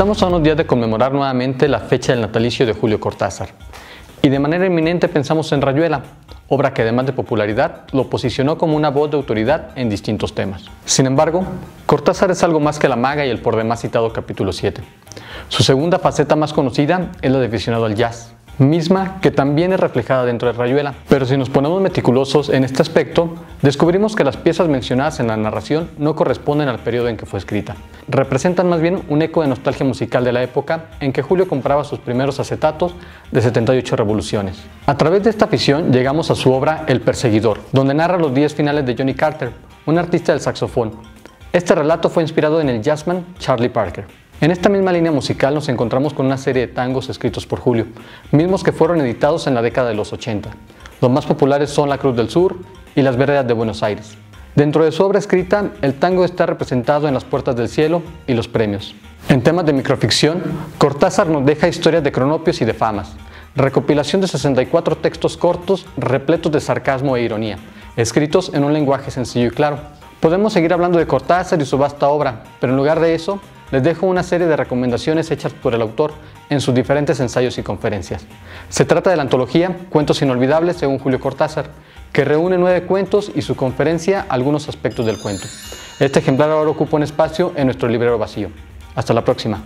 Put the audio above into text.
Estamos a unos días de conmemorar nuevamente la fecha del natalicio de Julio Cortázar. Y de manera eminente pensamos en Rayuela, obra que además de popularidad lo posicionó como una voz de autoridad en distintos temas. Sin embargo, Cortázar es algo más que la maga y el por demás citado capítulo 7. Su segunda faceta más conocida es la de aficionado al jazz, misma que también es reflejada dentro de Rayuela. Pero si nos ponemos meticulosos en este aspecto, descubrimos que las piezas mencionadas en la narración no corresponden al periodo en que fue escrita. Representan más bien un eco de nostalgia musical de la época en que Julio compraba sus primeros acetatos de 78 revoluciones. A través de esta afición llegamos a su obra El Perseguidor, donde narra los días finales de Johnny Carter, un artista del saxofón. Este relato fue inspirado en el jazzman Charlie Parker. En esta misma línea musical nos encontramos con una serie de tangos escritos por Julio, mismos que fueron editados en la década de los 80. Los más populares son La Cruz del Sur y Las Veredas de Buenos Aires. Dentro de su obra escrita, el tango está representado en Las Puertas del Cielo y Los Premios. En temas de microficción, Cortázar nos deja historias de cronopios y de famas, recopilación de 64 textos cortos repletos de sarcasmo e ironía, escritos en un lenguaje sencillo y claro. Podemos seguir hablando de Cortázar y su vasta obra, pero en lugar de eso, les dejo una serie de recomendaciones hechas por el autor en sus diferentes ensayos y conferencias. Se trata de la antología Cuentos Inolvidables según Julio Cortázar, que reúne nueve cuentos y su conferencia algunos aspectos del cuento. Este ejemplar ahora ocupa un espacio en nuestro librero vacío. Hasta la próxima.